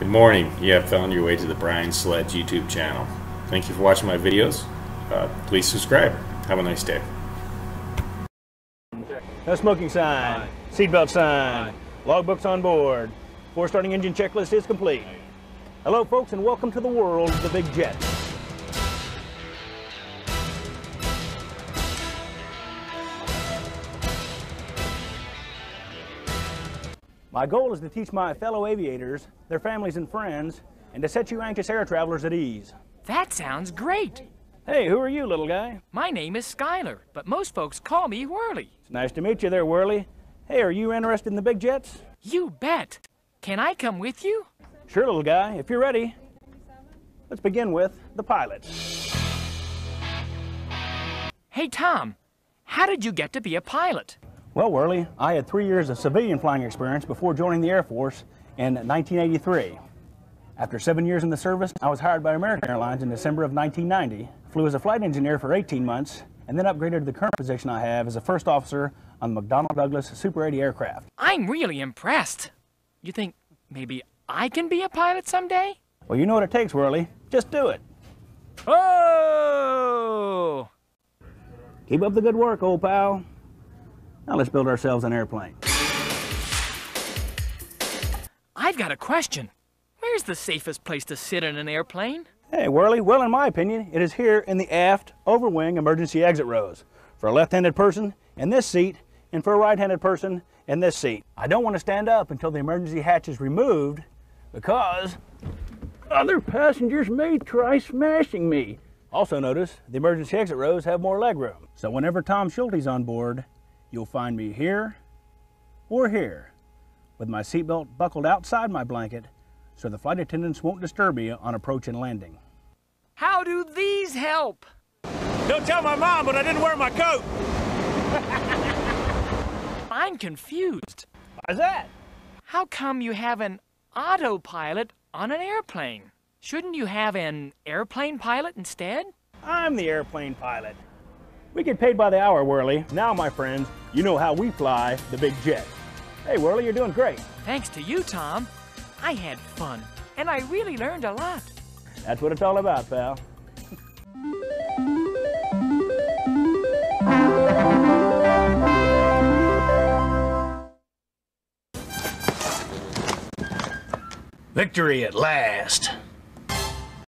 Good morning. You have found your way to the Brian Sledge YouTube channel. Thank you for watching my videos. Uh, please subscribe. Have a nice day. No smoking sign. Seatbelt sign. Logbooks on board. Before starting engine checklist is complete. Hello, folks, and welcome to the world of the big jet. My goal is to teach my fellow aviators, their families and friends, and to set you anxious air travelers at ease. That sounds great. Hey, who are you, little guy? My name is Skyler, but most folks call me Whirly. It's nice to meet you there, Whirly. Hey, are you interested in the big jets? You bet. Can I come with you? Sure, little guy, if you're ready. Let's begin with the pilot. Hey, Tom, how did you get to be a pilot? Well, Whirly, I had three years of civilian flying experience before joining the Air Force in 1983. After seven years in the service, I was hired by American Airlines in December of 1990, flew as a flight engineer for 18 months, and then upgraded to the current position I have as a first officer on the McDonnell Douglas Super 80 aircraft. I'm really impressed. You think maybe I can be a pilot someday? Well, you know what it takes, Whirly. Just do it. Oh! Keep up the good work, old pal. Now let's build ourselves an airplane. I've got a question. Where's the safest place to sit in an airplane? Hey, Whirly, well, in my opinion, it is here in the aft overwing emergency exit rows. For a left-handed person, in this seat, and for a right-handed person, in this seat. I don't want to stand up until the emergency hatch is removed because other passengers may try smashing me. Also notice, the emergency exit rows have more legroom. So whenever Tom Schulte's on board, you'll find me here or here with my seatbelt buckled outside my blanket so the flight attendants won't disturb me on approach and landing. How do these help? Don't tell my mom, but I didn't wear my coat. I'm confused. Why's that? How come you have an autopilot on an airplane? Shouldn't you have an airplane pilot instead? I'm the airplane pilot. We get paid by the hour, Whirly. Now, my friends, you know how we fly the big jet. Hey, Whirly, you're doing great. Thanks to you, Tom. I had fun, and I really learned a lot. That's what it's all about, pal. Victory at last.